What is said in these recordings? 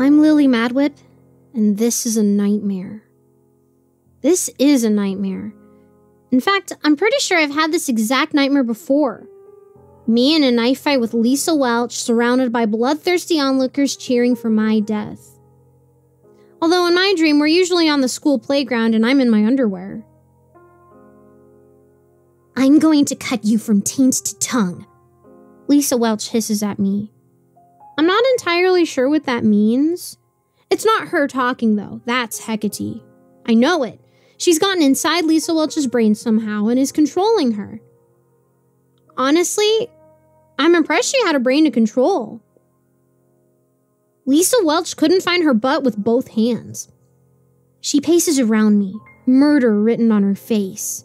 I'm Lily Madwhip, and this is a nightmare. This is a nightmare. In fact, I'm pretty sure I've had this exact nightmare before. Me in a knife fight with Lisa Welch, surrounded by bloodthirsty onlookers cheering for my death. Although in my dream, we're usually on the school playground and I'm in my underwear. I'm going to cut you from taint to tongue. Lisa Welch hisses at me. I'm not entirely sure what that means. It's not her talking, though. That's Hecate. I know it. She's gotten inside Lisa Welch's brain somehow and is controlling her. Honestly, I'm impressed she had a brain to control. Lisa Welch couldn't find her butt with both hands. She paces around me, murder written on her face.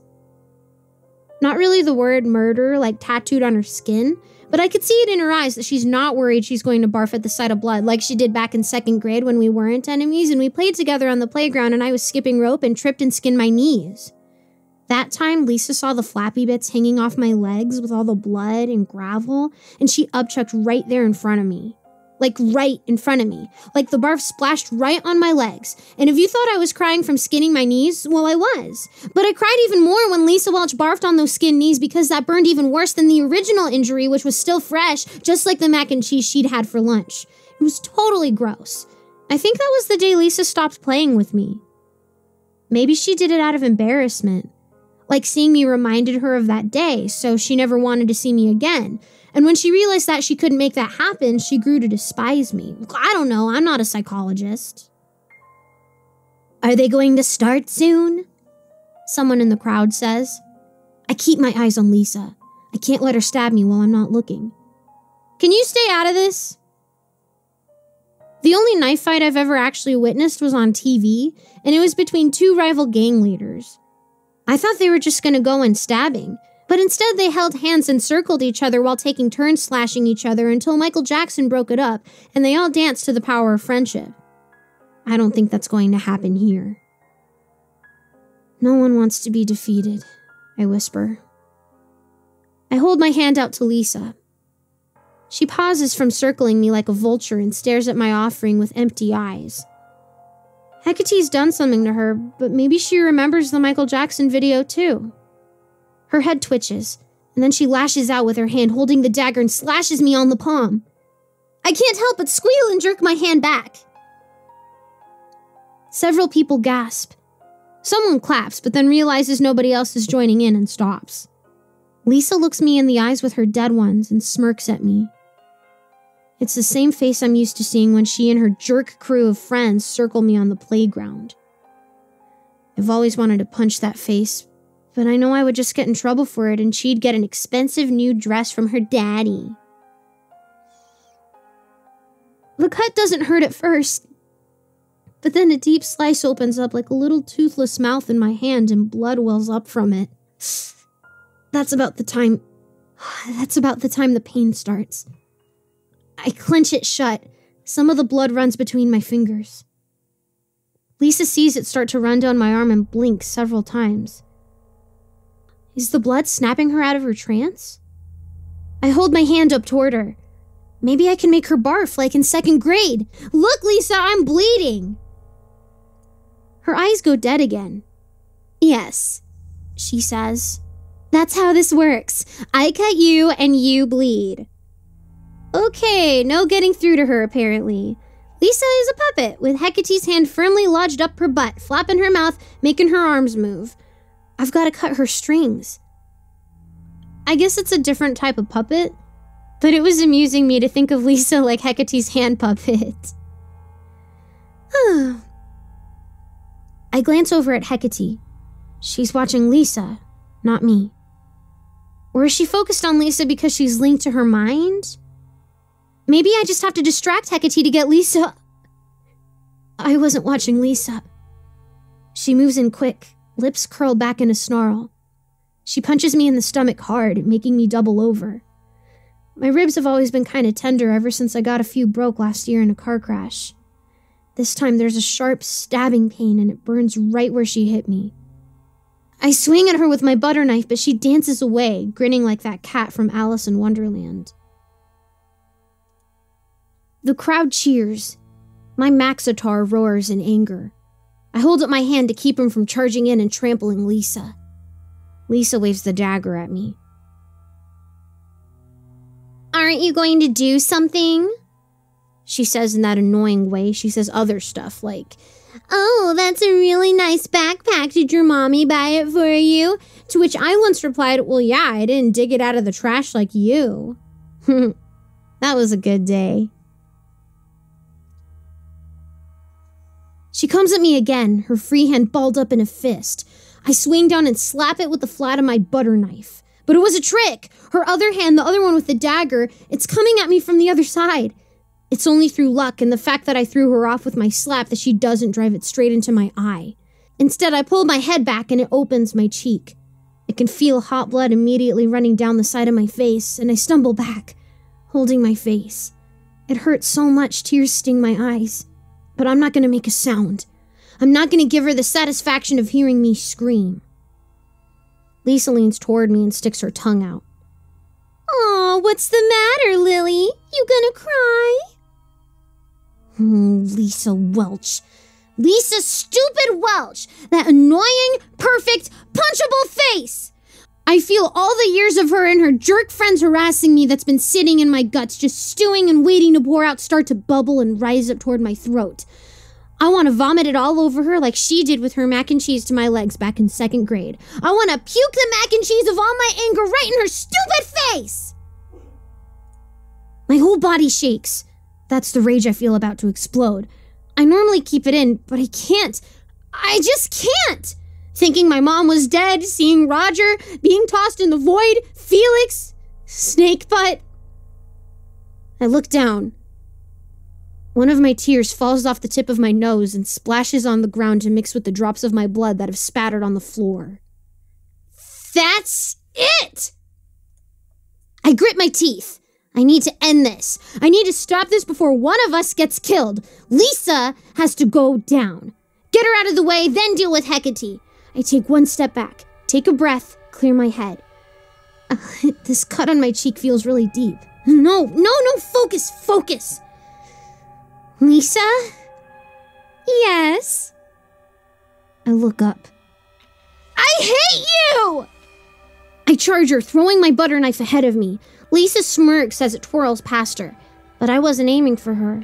Not really the word murder like tattooed on her skin, but I could see it in her eyes that she's not worried she's going to barf at the sight of blood like she did back in second grade when we weren't enemies and we played together on the playground and I was skipping rope and tripped and skinned my knees. That time, Lisa saw the flappy bits hanging off my legs with all the blood and gravel, and she upchucked right there in front of me like right in front of me. Like the barf splashed right on my legs. And if you thought I was crying from skinning my knees, well, I was. But I cried even more when Lisa Welch barfed on those skinned knees because that burned even worse than the original injury, which was still fresh, just like the mac and cheese she'd had for lunch. It was totally gross. I think that was the day Lisa stopped playing with me. Maybe she did it out of embarrassment. Like seeing me reminded her of that day, so she never wanted to see me again. And when she realized that she couldn't make that happen, she grew to despise me. I don't know, I'm not a psychologist. Are they going to start soon? Someone in the crowd says. I keep my eyes on Lisa. I can't let her stab me while I'm not looking. Can you stay out of this? The only knife fight I've ever actually witnessed was on TV, and it was between two rival gang leaders. I thought they were just going to go in stabbing, but instead they held hands and circled each other while taking turns slashing each other until Michael Jackson broke it up and they all danced to the power of friendship. I don't think that's going to happen here. No one wants to be defeated, I whisper. I hold my hand out to Lisa. She pauses from circling me like a vulture and stares at my offering with empty eyes. Hecate's done something to her, but maybe she remembers the Michael Jackson video too. Her head twitches, and then she lashes out with her hand holding the dagger and slashes me on the palm. I can't help but squeal and jerk my hand back. Several people gasp. Someone claps, but then realizes nobody else is joining in and stops. Lisa looks me in the eyes with her dead ones and smirks at me. It's the same face I'm used to seeing when she and her jerk crew of friends circle me on the playground. I've always wanted to punch that face, but I know I would just get in trouble for it and she'd get an expensive new dress from her daddy. The cut doesn't hurt at first, but then a deep slice opens up like a little toothless mouth in my hand and blood wells up from it. That's about the time. That's about the time the pain starts. I clench it shut. Some of the blood runs between my fingers. Lisa sees it start to run down my arm and blinks several times. Is the blood snapping her out of her trance? I hold my hand up toward her. Maybe I can make her barf like in second grade. Look, Lisa, I'm bleeding. Her eyes go dead again. Yes, she says. That's how this works. I cut you and you bleed. Okay, no getting through to her, apparently. Lisa is a puppet, with Hecate's hand firmly lodged up her butt, flapping her mouth, making her arms move. I've got to cut her strings. I guess it's a different type of puppet, but it was amusing me to think of Lisa like Hecate's hand puppet. I glance over at Hecate. She's watching Lisa, not me. Or is she focused on Lisa because she's linked to her mind? Maybe I just have to distract Hecate to get Lisa. I wasn't watching Lisa. She moves in quick, lips curl back in a snarl. She punches me in the stomach hard, making me double over. My ribs have always been kind of tender ever since I got a few broke last year in a car crash. This time there's a sharp stabbing pain and it burns right where she hit me. I swing at her with my butter knife, but she dances away, grinning like that cat from Alice in Wonderland. The crowd cheers. My Maxitar roars in anger. I hold up my hand to keep him from charging in and trampling Lisa. Lisa waves the dagger at me. Aren't you going to do something? She says in that annoying way. She says other stuff like, Oh, that's a really nice backpack. Did your mommy buy it for you? To which I once replied, Well, yeah, I didn't dig it out of the trash like you. that was a good day. She comes at me again, her free hand balled up in a fist. I swing down and slap it with the flat of my butter knife. But it was a trick! Her other hand, the other one with the dagger, it's coming at me from the other side. It's only through luck and the fact that I threw her off with my slap that she doesn't drive it straight into my eye. Instead, I pull my head back and it opens my cheek. I can feel hot blood immediately running down the side of my face, and I stumble back, holding my face. It hurts so much, tears sting my eyes. But I'm not going to make a sound. I'm not going to give her the satisfaction of hearing me scream. Lisa leans toward me and sticks her tongue out. Aw, what's the matter, Lily? You gonna cry? Mm, Lisa Welch. Lisa Stupid Welch! That annoying, perfect, punchable face! I feel all the years of her and her jerk friends harassing me that's been sitting in my guts, just stewing and waiting to pour out, start to bubble and rise up toward my throat. I want to vomit it all over her like she did with her mac and cheese to my legs back in second grade. I want to puke the mac and cheese of all my anger right in her stupid face! My whole body shakes. That's the rage I feel about to explode. I normally keep it in, but I can't. I just can't! Thinking my mom was dead, seeing Roger being tossed in the void, Felix, snake butt. I look down. One of my tears falls off the tip of my nose and splashes on the ground to mix with the drops of my blood that have spattered on the floor. That's it! I grit my teeth. I need to end this. I need to stop this before one of us gets killed. Lisa has to go down. Get her out of the way, then deal with Hecate. I take one step back, take a breath, clear my head. Uh, this cut on my cheek feels really deep. No, no, no, focus, focus. Lisa? Yes. I look up. I hate you! I charge her, throwing my butter knife ahead of me. Lisa smirks as it twirls past her, but I wasn't aiming for her.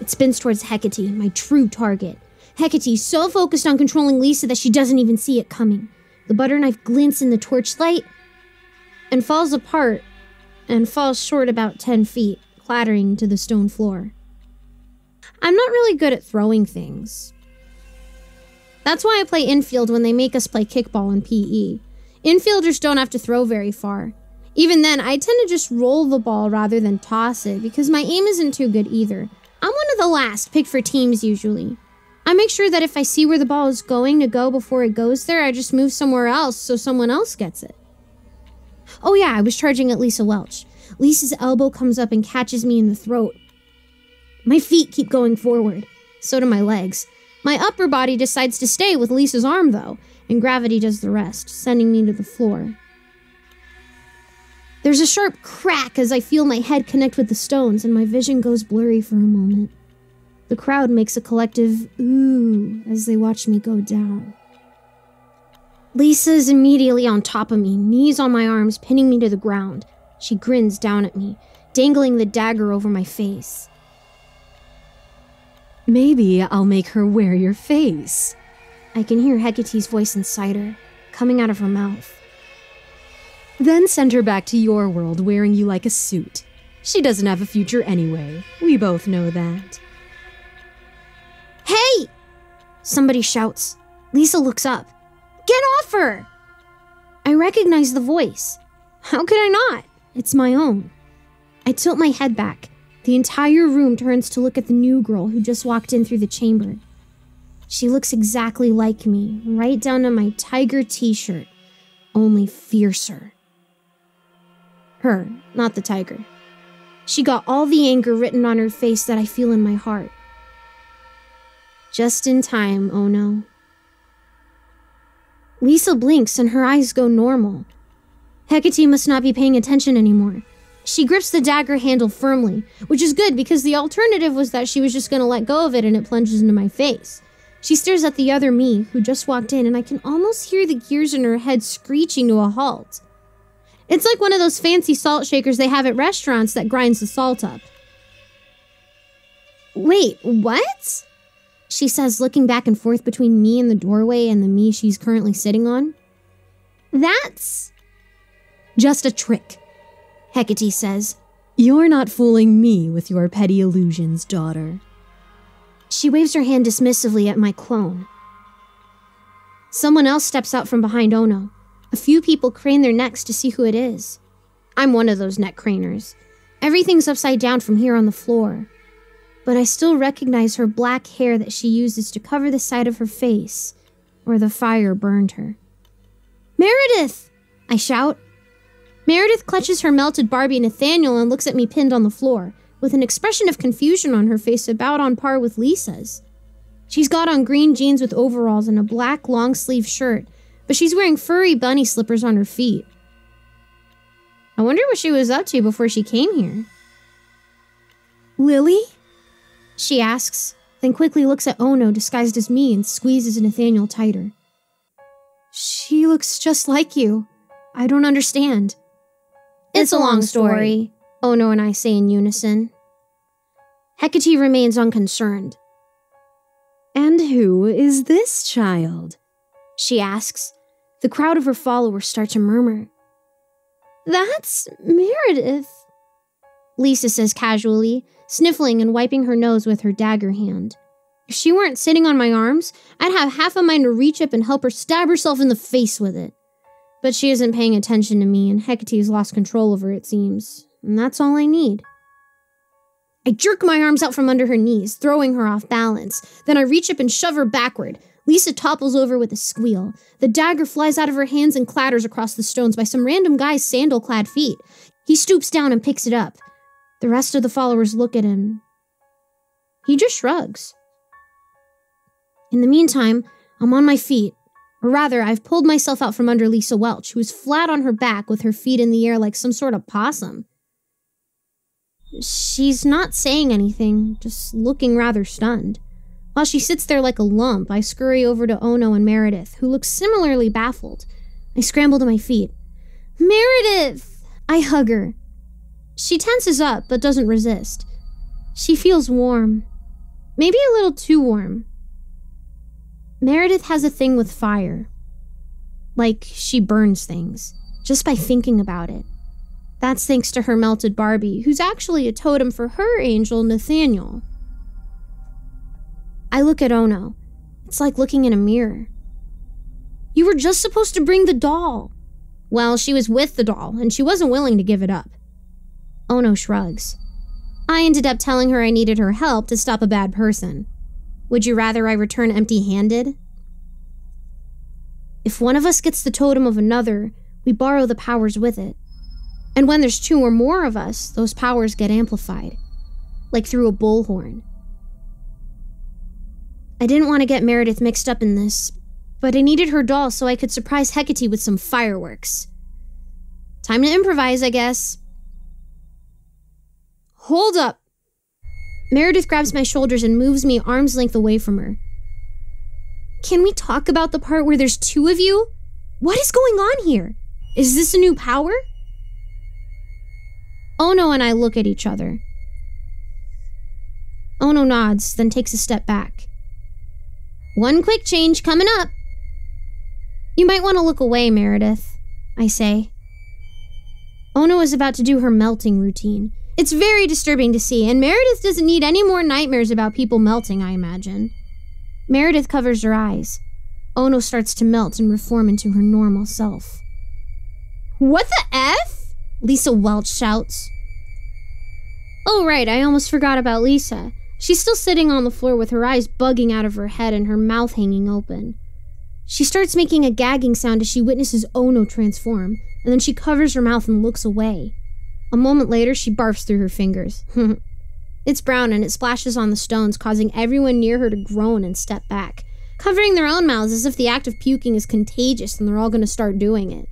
It spins towards Hecate, my true target. Hecate, so focused on controlling Lisa that she doesn't even see it coming. The butter knife glints in the torchlight and falls apart and falls short about 10 feet, clattering to the stone floor. I'm not really good at throwing things. That's why I play infield when they make us play kickball in PE. Infielders don't have to throw very far. Even then, I tend to just roll the ball rather than toss it because my aim isn't too good either. I'm one of the last picked for teams usually. I make sure that if I see where the ball is going to go before it goes there, I just move somewhere else so someone else gets it. Oh yeah, I was charging at Lisa Welch. Lisa's elbow comes up and catches me in the throat. My feet keep going forward. So do my legs. My upper body decides to stay with Lisa's arm, though, and gravity does the rest, sending me to the floor. There's a sharp crack as I feel my head connect with the stones, and my vision goes blurry for a moment. The crowd makes a collective ooh as they watch me go down. Lisa is immediately on top of me, knees on my arms, pinning me to the ground. She grins down at me, dangling the dagger over my face. Maybe I'll make her wear your face. I can hear Hecate's voice inside her, coming out of her mouth. Then send her back to your world wearing you like a suit. She doesn't have a future anyway. We both know that. Hey! Somebody shouts. Lisa looks up. Get off her! I recognize the voice. How could I not? It's my own. I tilt my head back, the entire room turns to look at the new girl who just walked in through the chamber. She looks exactly like me, right down to my tiger t shirt, only fiercer. Her, not the tiger. She got all the anger written on her face that I feel in my heart. Just in time, oh no. Lisa blinks and her eyes go normal. Hecate must not be paying attention anymore. She grips the dagger handle firmly, which is good because the alternative was that she was just going to let go of it and it plunges into my face. She stares at the other me, who just walked in, and I can almost hear the gears in her head screeching to a halt. It's like one of those fancy salt shakers they have at restaurants that grinds the salt up. Wait, what? She says, looking back and forth between me and the doorway and the me she's currently sitting on. That's just a trick, Hecate says. You're not fooling me with your petty illusions, daughter. She waves her hand dismissively at my clone. Someone else steps out from behind Ono. A few people crane their necks to see who it is. I'm one of those neck craners. Everything's upside down from here on the floor. But I still recognize her black hair that she uses to cover the side of her face, where the fire burned her. Meredith! I shout. Meredith clutches her melted Barbie Nathaniel and looks at me pinned on the floor, with an expression of confusion on her face about on par with Lisa's. She's got on green jeans with overalls and a black long sleeve shirt, but she's wearing furry bunny slippers on her feet. I wonder what she was up to before she came here. Lily? She asks, then quickly looks at Ono disguised as me and squeezes Nathaniel tighter. She looks just like you. I don't understand. It's, a long story, Ono and I say in unison. Hecate remains unconcerned. And who is this child? She asks. The crowd of her followers start to murmur. That's Meredith, Lisa says casually, sniffling and wiping her nose with her dagger hand. If she weren't sitting on my arms, I'd have half a mind to reach up and help her stab herself in the face with it. But she isn't paying attention to me, and Hecate's lost control of her, it seems. And that's all I need. I jerk my arms out from under her knees, throwing her off balance. Then I reach up and shove her backward. Lisa topples over with a squeal. The dagger flies out of her hands and clatters across the stones by some random guy's sandal clad feet. He stoops down and picks it up. The rest of the followers look at him. He just shrugs. In the meantime, I'm on my feet, or rather, I've pulled myself out from under Lisa Welch, who is flat on her back with her feet in the air like some sort of possum. She's not saying anything, just looking rather stunned. While she sits there like a lump, I scurry over to Ono and Meredith, who look similarly baffled. I scramble to my feet. Meredith! I hug her. She tenses up, but doesn't resist. She feels warm. Maybe a little too warm. Meredith has a thing with fire. Like, she burns things, just by thinking about it. That's thanks to her melted Barbie, who's actually a totem for her angel, Nathaniel. I look at Ono. It's like looking in a mirror. You were just supposed to bring the doll. Well, she was with the doll, and she wasn't willing to give it up. Ono shrugs. I ended up telling her I needed her help to stop a bad person. Would you rather I return empty handed? If one of us gets the totem of another, we borrow the powers with it. And when there's two or more of us, those powers get amplified, like through a bullhorn. I didn't want to get Meredith mixed up in this, but I needed her doll so I could surprise Hecate with some fireworks. Time to improvise, I guess. Hold up, Meredith grabs my shoulders and moves me arm's length away from her. Can we talk about the part where there's two of you? What is going on here? Is this a new power? Ono and I look at each other. Ono nods, then takes a step back. One quick change coming up. You might want to look away, Meredith, I say. Ono is about to do her melting routine, it's very disturbing to see, and Meredith doesn't need any more nightmares about people melting, I imagine. Meredith covers her eyes. Ono starts to melt and reform into her normal self. What the F? Lisa Welch shouts. Oh, right, I almost forgot about Lisa. She's still sitting on the floor with her eyes bugging out of her head and her mouth hanging open. She starts making a gagging sound as she witnesses Ono transform, and then she covers her mouth and looks away. A moment later, she barfs through her fingers. it's brown and it splashes on the stones, causing everyone near her to groan and step back, covering their own mouths as if the act of puking is contagious and they're all going to start doing it.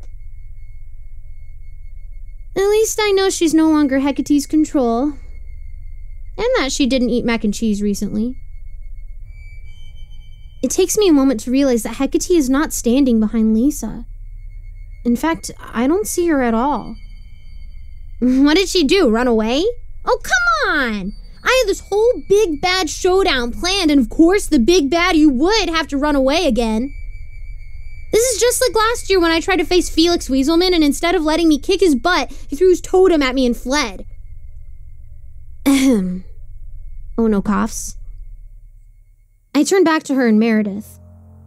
At least I know she's no longer Hecate's control. And that she didn't eat mac and cheese recently. It takes me a moment to realize that Hecate is not standing behind Lisa. In fact, I don't see her at all. What did she do? Run away? Oh, come on! I had this whole big bad showdown planned, and of course, the big bad you would have to run away again. This is just like last year when I tried to face Felix Weaselman, and instead of letting me kick his butt, he threw his totem at me and fled. Ahem. Oh, ono coughs. I turned back to her and Meredith.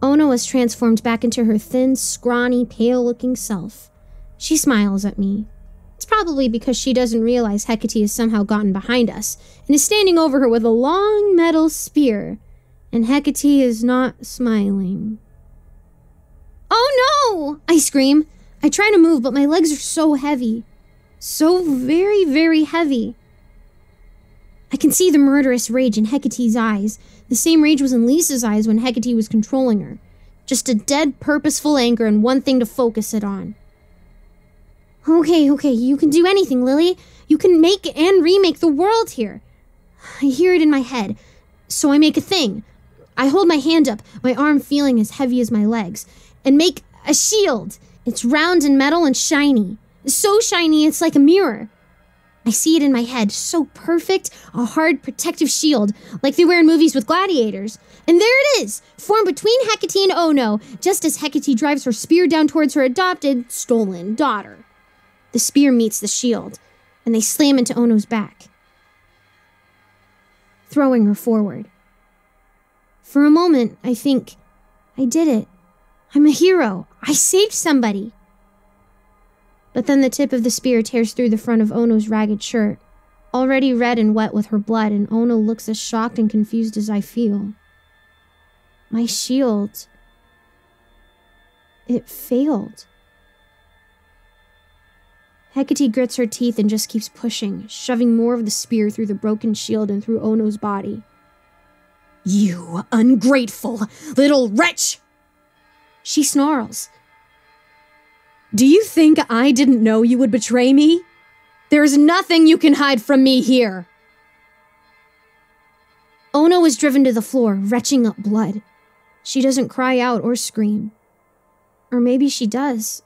Ono has transformed back into her thin, scrawny, pale looking self. She smiles at me. Probably because she doesn't realize Hecate has somehow gotten behind us and is standing over her with a long metal spear, and Hecate is not smiling. Oh no! I scream. I try to move, but my legs are so heavy. So very, very heavy. I can see the murderous rage in Hecate's eyes. The same rage was in Lisa's eyes when Hecate was controlling her. Just a dead, purposeful anger and one thing to focus it on. Okay, okay, you can do anything, Lily. You can make and remake the world here. I hear it in my head. So I make a thing. I hold my hand up, my arm feeling as heavy as my legs, and make a shield. It's round and metal and shiny. So shiny it's like a mirror. I see it in my head, so perfect, a hard protective shield, like they wear in movies with gladiators. And there it is, formed between Hecate and Ono, just as Hecate drives her spear down towards her adopted, stolen daughter. The spear meets the shield, and they slam into Ono's back, throwing her forward. For a moment, I think, I did it. I'm a hero. I saved somebody. But then the tip of the spear tears through the front of Ono's ragged shirt, already red and wet with her blood, and Ono looks as shocked and confused as I feel. My shield. It failed. Hecate grits her teeth and just keeps pushing, shoving more of the spear through the broken shield and through Ono's body. You ungrateful little wretch! She snarls, do you think I didn't know you would betray me? There's nothing you can hide from me here. Ono is driven to the floor, retching up blood. She doesn't cry out or scream. Or maybe she does.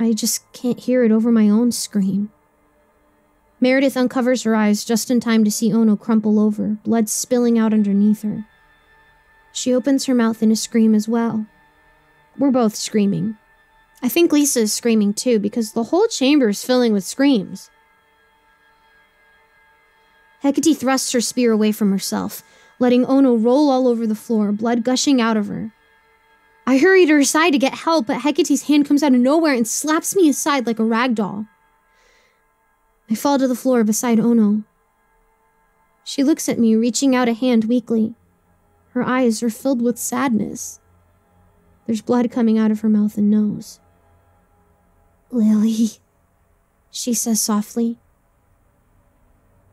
I just can't hear it over my own scream. Meredith uncovers her eyes just in time to see Ono crumple over, blood spilling out underneath her. She opens her mouth in a scream as well. We're both screaming, I think Lisa is screaming too because the whole chamber is filling with screams. Hecate thrusts her spear away from herself, letting Ono roll all over the floor, blood gushing out of her. I hurry to her side to get help, but Hecate's hand comes out of nowhere and slaps me aside like a rag doll. I fall to the floor beside Ono. She looks at me, reaching out a hand weakly. Her eyes are filled with sadness. There's blood coming out of her mouth and nose. Lily, she says softly.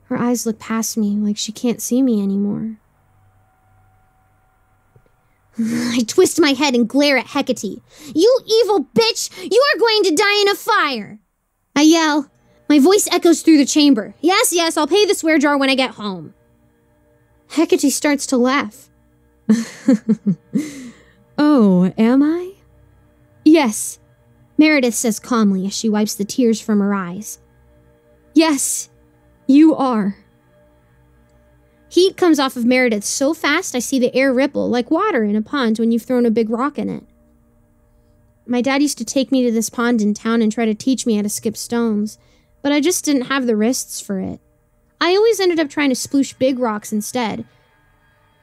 Her eyes look past me like she can't see me anymore. I twist my head and glare at Hecate. You evil bitch! You are going to die in a fire! I yell. My voice echoes through the chamber. Yes, yes, I'll pay the swear jar when I get home. Hecate starts to laugh. oh, am I? Yes, Meredith says calmly as she wipes the tears from her eyes. Yes, you are. Heat comes off of Meredith so fast I see the air ripple like water in a pond when you've thrown a big rock in it. My dad used to take me to this pond in town and try to teach me how to skip stones, but I just didn't have the wrists for it. I always ended up trying to sploosh big rocks instead.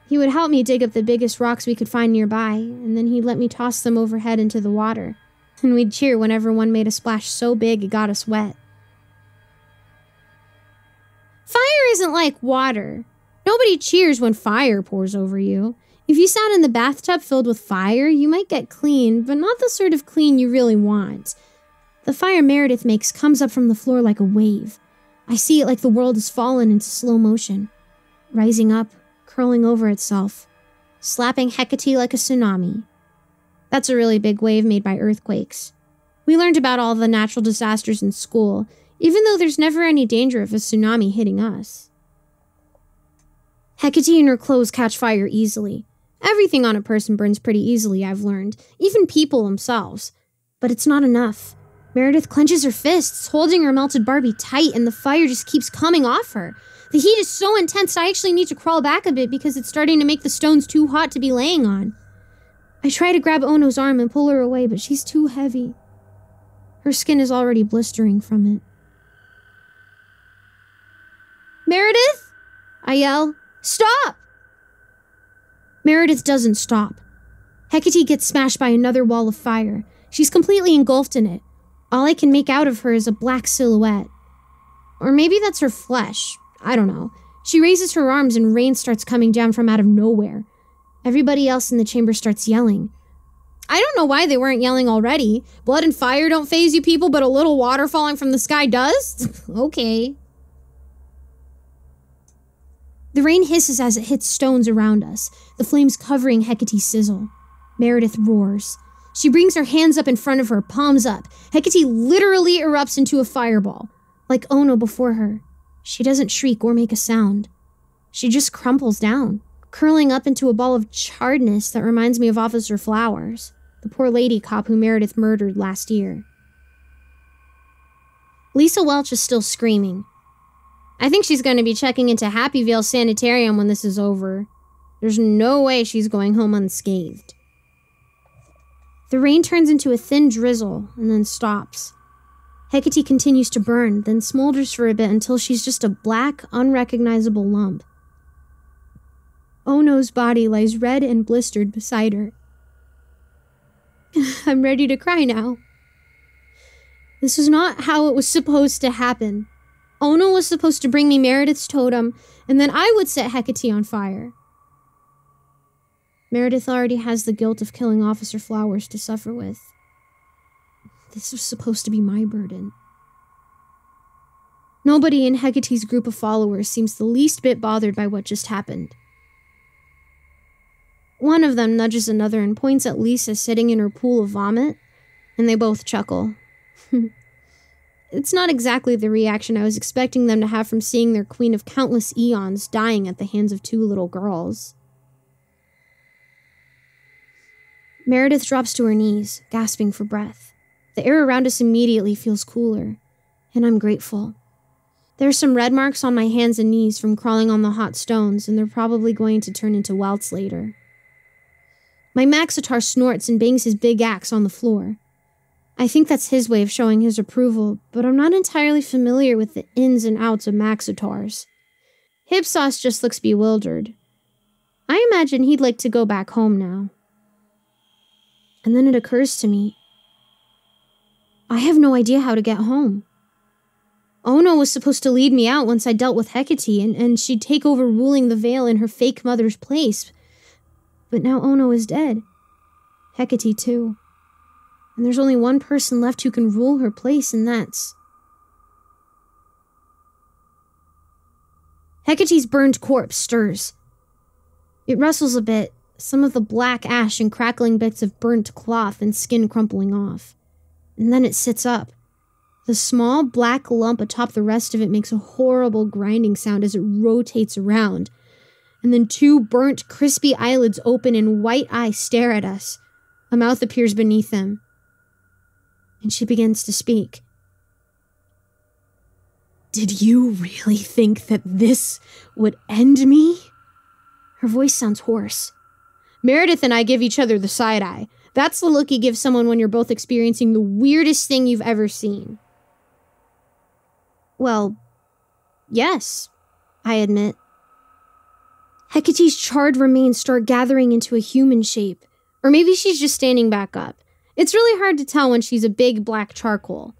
He would help me dig up the biggest rocks we could find nearby, and then he'd let me toss them overhead into the water and we'd cheer whenever one made a splash so big it got us wet. Fire isn't like water. Nobody cheers when fire pours over you. If you sat in the bathtub filled with fire, you might get clean, but not the sort of clean you really want. The fire Meredith makes comes up from the floor like a wave. I see it like the world has fallen into slow motion, rising up, curling over itself, slapping Hecate like a tsunami. That's a really big wave made by earthquakes. We learned about all the natural disasters in school. even though there's never any danger of a tsunami hitting us. Hecate and her clothes catch fire easily. Everything on a person burns pretty easily, I've learned, even people themselves. But it's not enough. Meredith clenches her fists, holding her melted Barbie tight, and the fire just keeps coming off her. The heat is so intense I actually need to crawl back a bit because it's starting to make the stones too hot to be laying on. I try to grab Ono's arm and pull her away, but she's too heavy. Her skin is already blistering from it. Meredith? I yell. Stop! Meredith doesn't stop. Hecate gets smashed by another wall of fire. She's completely engulfed in it. All I can make out of her is a black silhouette. Or maybe that's her flesh. I don't know. She raises her arms and rain starts coming down from out of nowhere. Everybody else in the chamber starts yelling. I don't know why they weren't yelling already. Blood and fire don't phase you people, but a little water falling from the sky does? okay. The rain hisses as it hits stones around us, the flames covering Hecate's sizzle. Meredith roars. She brings her hands up in front of her, palms up. Hecate literally erupts into a fireball, like Ono before her. She doesn't shriek or make a sound. She just crumples down curling up into a ball of charredness that reminds me of Officer Flowers, the poor lady cop who Meredith murdered last year. Lisa Welch is still screaming. I think she's going to be checking into Happyvale Sanitarium when this is over. There's no way she's going home unscathed. The rain turns into a thin drizzle and then stops. Hecate continues to burn, then smolders for a bit until she's just a black, unrecognizable lump. Ono's body lies red and blistered beside her. I'm ready to cry now. This is not how it was supposed to happen. Ono was supposed to bring me Meredith's totem, and then I would set Hecate on fire. Meredith already has the guilt of killing Officer Flowers to suffer with. This was supposed to be my burden. Nobody in Hecate's group of followers seems the least bit bothered by what just happened. One of them nudges another and points at Lisa sitting in her pool of vomit, and they both chuckle. it's not exactly the reaction I was expecting them to have from seeing their queen of countless eons dying at the hands of two little girls. Meredith drops to her knees, gasping for breath. The air around us immediately feels cooler, and I'm grateful. There are some red marks on my hands and knees from crawling on the hot stones, and they're probably going to turn into welts later. My Maxitar snorts and bangs his big axe on the floor. I think that's his way of showing his approval, but I'm not entirely familiar with the ins and outs of Maxitars. Hipsauce just looks bewildered. I imagine he'd like to go back home now. And then it occurs to me I have no idea how to get home. Ono was supposed to lead me out once I dealt with Hecate, and, and she'd take over ruling the Vale in her fake mother's place, but now Ono is dead. Hecate, too. And there's only one person left who can rule her place, and that's. Hecate's burned corpse stirs. It rustles a bit, some of the black ash and crackling bits of burnt cloth and skin crumpling off. And then it sits up. The small black lump atop the rest of it makes a horrible grinding sound as it rotates around, and then two burnt, crispy eyelids open and white eyes stare at us. A mouth appears beneath them. And she begins to speak. Did you really think that this would end me? Her voice sounds hoarse. Meredith and I give each other the side eye. That's the look you give someone when you're both experiencing the weirdest thing you've ever seen. Well, yes, I admit. Hecate's charred remains start gathering into a human shape. Or maybe she's just standing back up. It's really hard to tell when she's a big black charcoal.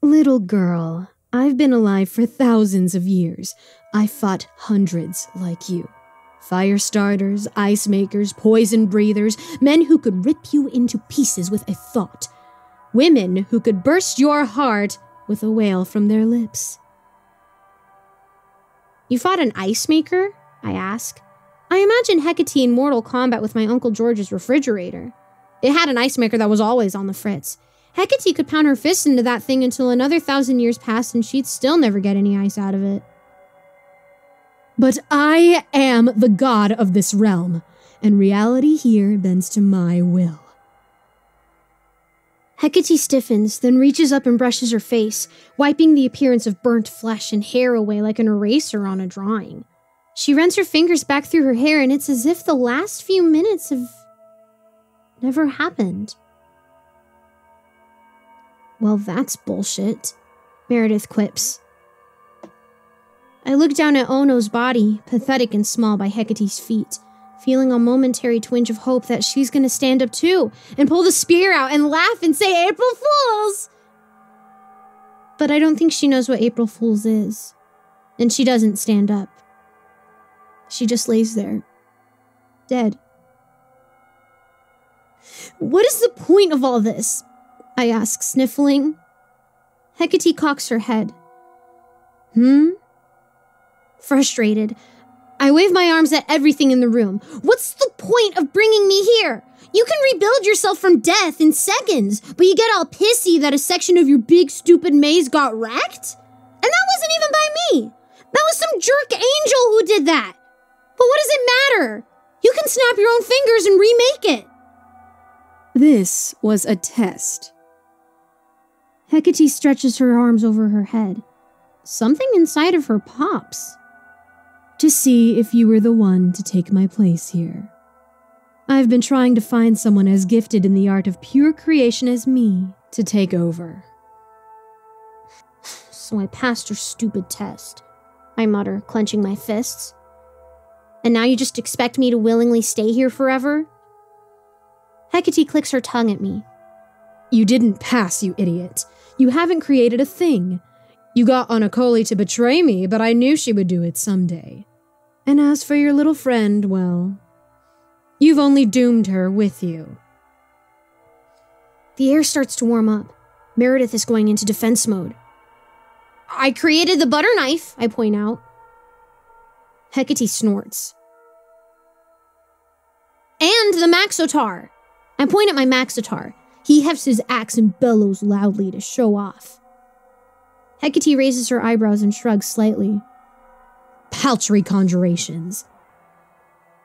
Little girl, I've been alive for thousands of years. I fought hundreds like you. Fire starters, ice makers, poison breathers, men who could rip you into pieces with a thought. Women who could burst your heart with a wail from their lips. You fought an ice maker? I ask. I imagine Hecate in Mortal Kombat with my Uncle George's refrigerator. It had an ice maker that was always on the fritz. Hecate could pound her fist into that thing until another thousand years passed and she'd still never get any ice out of it. But I am the god of this realm, and reality here bends to my will. Hecate stiffens, then reaches up and brushes her face, wiping the appearance of burnt flesh and hair away like an eraser on a drawing. She runs her fingers back through her hair, and it's as if the last few minutes have never happened. Well, that's bullshit, Meredith quips. I look down at Ono's body, pathetic and small by Hecate's feet feeling a momentary twinge of hope that she's going to stand up too and pull the spear out and laugh and say, April Fools! But I don't think she knows what April Fools is. And she doesn't stand up. She just lays there, dead. What is the point of all this? I ask, sniffling. Hecate cocks her head. Hmm? Frustrated, I wave my arms at everything in the room. What's the point of bringing me here? You can rebuild yourself from death in seconds, but you get all pissy that a section of your big stupid maze got wrecked? And that wasn't even by me. That was some jerk angel who did that. But what does it matter? You can snap your own fingers and remake it. This was a test. Hecate stretches her arms over her head. Something inside of her pops to see if you were the one to take my place here. I've been trying to find someone as gifted in the art of pure creation as me to take over. So I passed your stupid test, I mutter, clenching my fists. And now you just expect me to willingly stay here forever? Hecate clicks her tongue at me. You didn't pass, you idiot. You haven't created a thing. You got Anakoli to betray me, but I knew she would do it someday. And as for your little friend, well, you've only doomed her with you. The air starts to warm up. Meredith is going into defense mode. I created the butter knife, I point out. Hecate snorts. And the Maxotar. I point at my Maxotar. He hefts his axe and bellows loudly to show off. Hecate raises her eyebrows and shrugs slightly paltry conjurations.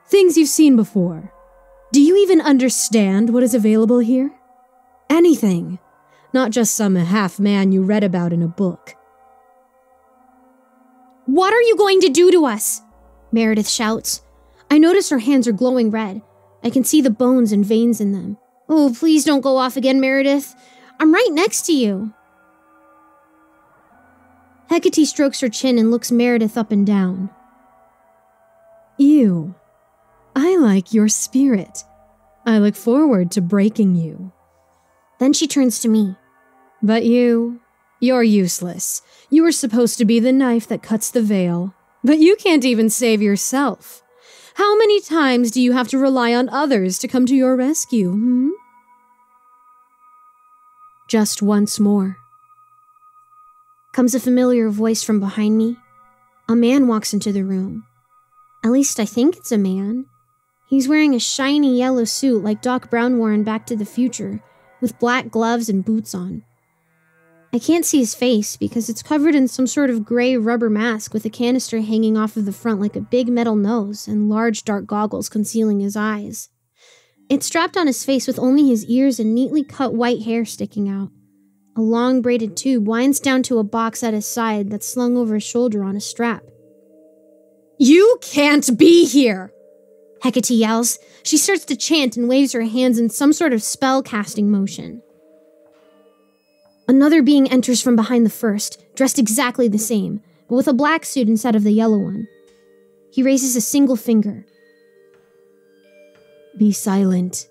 Things you've seen before. Do you even understand what is available here? Anything, not just some half man you read about in a book. What are you going to do to us? Meredith shouts. I notice her hands are glowing red. I can see the bones and veins in them. Oh, please don't go off again, Meredith. I'm right next to you. Hecate strokes her chin and looks Meredith up and down. You. I like your spirit. I look forward to breaking you. Then she turns to me. But you. You're useless. You were supposed to be the knife that cuts the veil. But you can't even save yourself. How many times do you have to rely on others to come to your rescue, hmm? Just once more comes a familiar voice from behind me. A man walks into the room. At least I think it's a man. He's wearing a shiny yellow suit like Doc Brown wore in Back to the Future, with black gloves and boots on. I can't see his face because it's covered in some sort of gray rubber mask with a canister hanging off of the front like a big metal nose and large dark goggles concealing his eyes. It's strapped on his face with only his ears and neatly cut white hair sticking out. A long braided tube winds down to a box at his side that's slung over his shoulder on a strap. You can't be here! Hecate yells. She starts to chant and waves her hands in some sort of spell casting motion. Another being enters from behind the first, dressed exactly the same, but with a black suit instead of the yellow one. He raises a single finger. Be silent,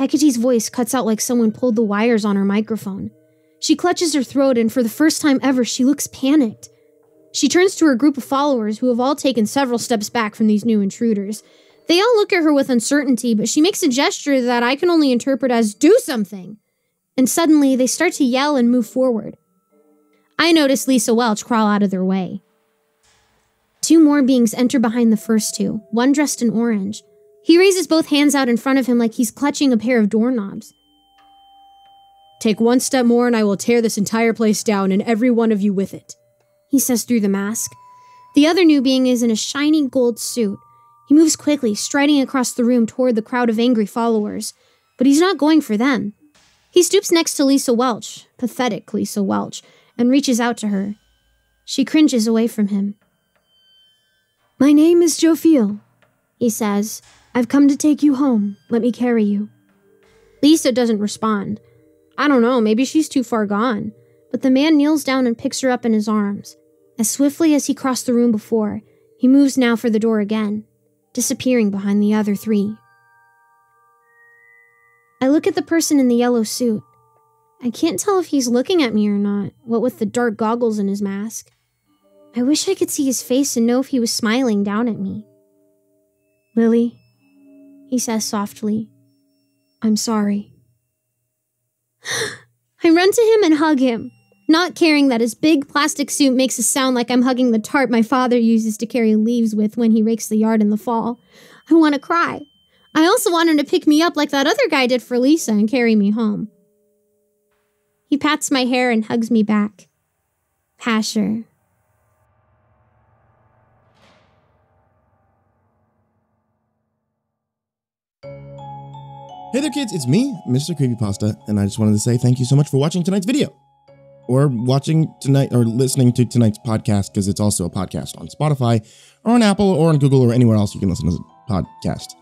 Hecate's voice cuts out like someone pulled the wires on her microphone. She clutches her throat, and for the first time ever, she looks panicked. She turns to her group of followers, who have all taken several steps back from these new intruders. They all look at her with uncertainty, but she makes a gesture that I can only interpret as do something. And suddenly, they start to yell and move forward. I notice Lisa Welch crawl out of their way. Two more beings enter behind the first two, one dressed in orange. He raises both hands out in front of him like he's clutching a pair of doorknobs. Take one step more and I will tear this entire place down and every one of you with it. He says through the mask. The other new being is in a shiny gold suit. He moves quickly, striding across the room toward the crowd of angry followers. But he's not going for them. He stoops next to Lisa Welch, pathetic Lisa Welch, and reaches out to her. She cringes away from him. My name is Jophiel, he says. I've come to take you home. Let me carry you. Lisa doesn't respond. I don't know, maybe she's too far gone. But the man kneels down and picks her up in his arms. As swiftly as he crossed the room before, he moves now for the door again, disappearing behind the other three. I look at the person in the yellow suit. I can't tell if he's looking at me or not, what with the dark goggles and his mask. I wish I could see his face and know if he was smiling down at me. Lily, he says softly, I'm sorry. I run to him and hug him, not caring that his big plastic suit makes it sound like I'm hugging the tarp my father uses to carry leaves with when he rakes the yard in the fall. I want to cry. I also want him to pick me up like that other guy did for Lisa and carry me home. He pats my hair and hugs me back. Pasher. Hey there, kids, it's me, Mr. Creepypasta, and I just wanted to say thank you so much for watching tonight's video. Or watching tonight, or listening to tonight's podcast, because it's also a podcast on Spotify, or on Apple, or on Google, or anywhere else you can listen to the podcast.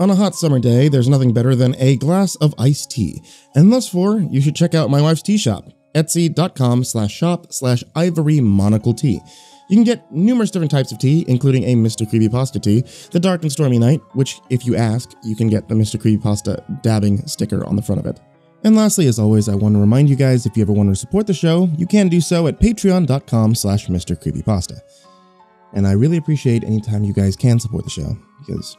On a hot summer day, there's nothing better than a glass of iced tea, and thus for, you should check out my wife's tea shop, etsy.com slash shop slash ivory monocle tea. You can get numerous different types of tea, including a Mr. Creepypasta tea, the Dark and Stormy Night, which, if you ask, you can get the Mr. Creepypasta dabbing sticker on the front of it. And lastly, as always, I want to remind you guys, if you ever want to support the show, you can do so at patreon.com slash Mr. Creepypasta. And I really appreciate any time you guys can support the show, because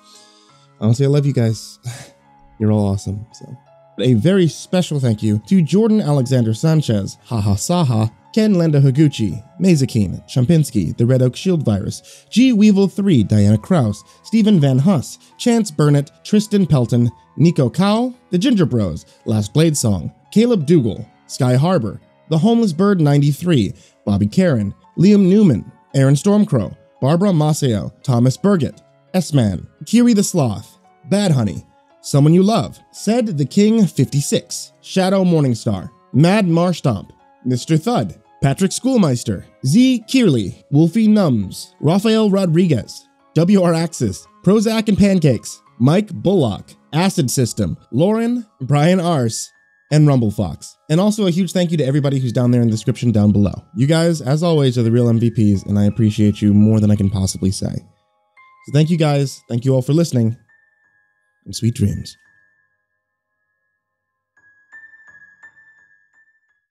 honestly, I love you guys. You're all awesome, so... A very special thank you to Jordan Alexander Sanchez, Haha Saha, Ken Lenda Higuchi, Mazakine, Champinski, The Red Oak Shield Virus, G Weevil 3, Diana Kraus, Stephen Van Huss, Chance Burnett, Tristan Pelton, Nico Cow, The Ginger Bros, Last Blade Song, Caleb Dougal, Sky Harbor, The Homeless Bird 93, Bobby Karen, Liam Newman, Aaron Stormcrow, Barbara Maceo, Thomas Burgett, S-Man, Kiri the Sloth, Bad Honey, Someone You Love, Said the King 56, Shadow Morningstar, Mad Marstomp, Mr. Thud, Patrick Schoolmeister, Z. Kearley, Wolfie Nums, Rafael Rodriguez, WR Axis, Prozac and Pancakes, Mike Bullock, Acid System, Lauren, Brian Ars, and Rumble Fox. And also a huge thank you to everybody who's down there in the description down below. You guys, as always, are the real MVPs, and I appreciate you more than I can possibly say. So thank you guys. Thank you all for listening and sweet dreams.